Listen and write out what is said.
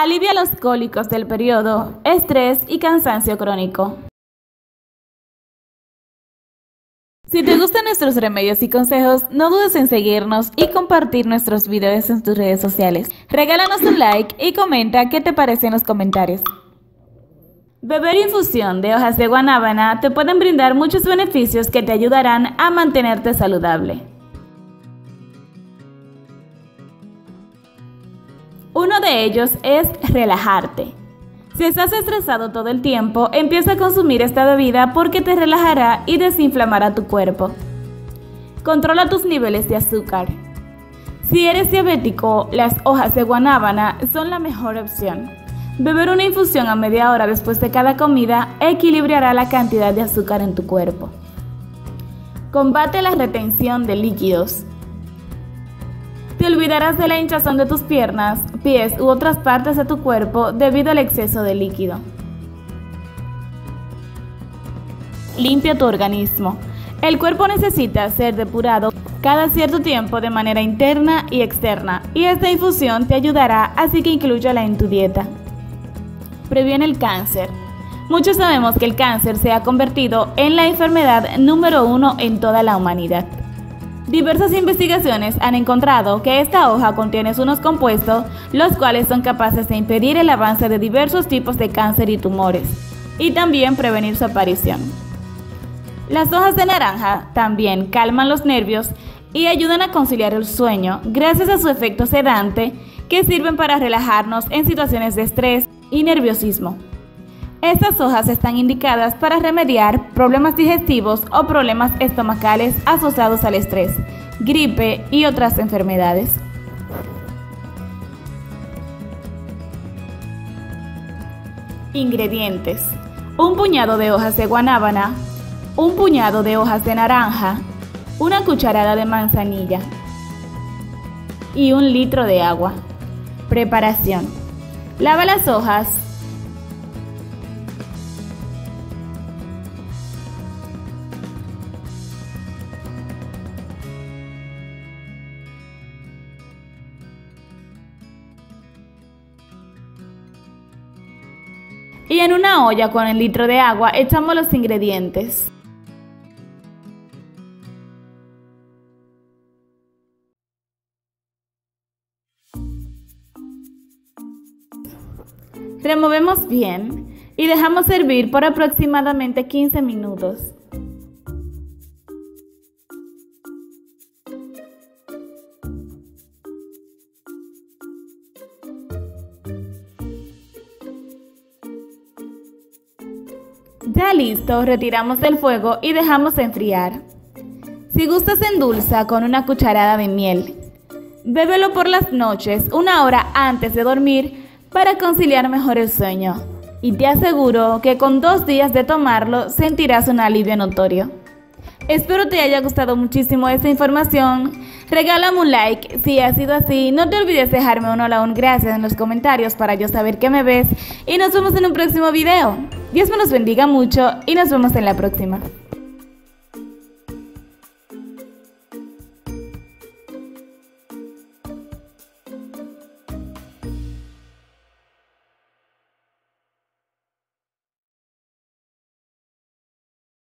Alivia los cólicos del periodo, estrés y cansancio crónico. Si te gustan nuestros remedios y consejos, no dudes en seguirnos y compartir nuestros videos en tus redes sociales. Regálanos un like y comenta qué te parece en los comentarios. Beber infusión de hojas de guanábana te pueden brindar muchos beneficios que te ayudarán a mantenerte saludable. Uno de ellos es relajarte. Si estás estresado todo el tiempo, empieza a consumir esta bebida porque te relajará y desinflamará tu cuerpo. Controla tus niveles de azúcar. Si eres diabético, las hojas de guanábana son la mejor opción. Beber una infusión a media hora después de cada comida equilibrará la cantidad de azúcar en tu cuerpo. Combate la retención de líquidos. Te olvidarás de la hinchazón de tus piernas, pies u otras partes de tu cuerpo debido al exceso de líquido. Limpia tu organismo. El cuerpo necesita ser depurado cada cierto tiempo de manera interna y externa, y esta infusión te ayudará, así que incluyala en tu dieta. Previene el cáncer. Muchos sabemos que el cáncer se ha convertido en la enfermedad número uno en toda la humanidad. Diversas investigaciones han encontrado que esta hoja contiene unos compuestos los cuales son capaces de impedir el avance de diversos tipos de cáncer y tumores y también prevenir su aparición. Las hojas de naranja también calman los nervios y ayudan a conciliar el sueño gracias a su efecto sedante que sirven para relajarnos en situaciones de estrés y nerviosismo. Estas hojas están indicadas para remediar problemas digestivos o problemas estomacales asociados al estrés, gripe y otras enfermedades. Ingredientes. Un puñado de hojas de guanábana, un puñado de hojas de naranja, una cucharada de manzanilla y un litro de agua. Preparación. Lava las hojas Y en una olla con el litro de agua echamos los ingredientes. Removemos bien y dejamos hervir por aproximadamente 15 minutos. Ya listo, retiramos del fuego y dejamos enfriar. Si gustas endulza con una cucharada de miel. Bébelo por las noches, una hora antes de dormir, para conciliar mejor el sueño. Y te aseguro que con dos días de tomarlo sentirás un alivio notorio. Espero te haya gustado muchísimo esta información. Regálame un like si ha sido así. No te olvides dejarme un hola, un gracias en los comentarios para yo saber que me ves. Y nos vemos en un próximo video. Dios me los bendiga mucho y nos vemos en la próxima.